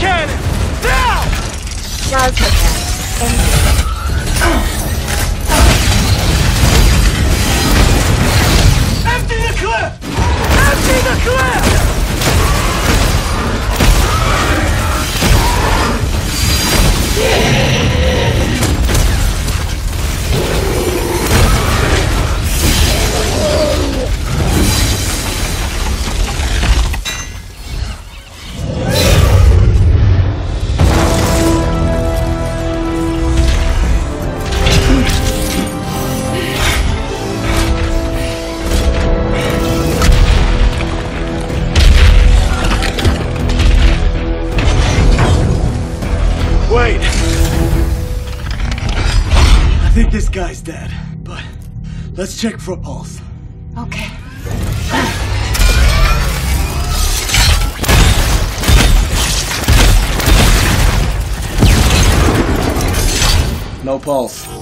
cannon! Now! Plasma this guy's dead, but let's check for a pulse. Okay. No pulse.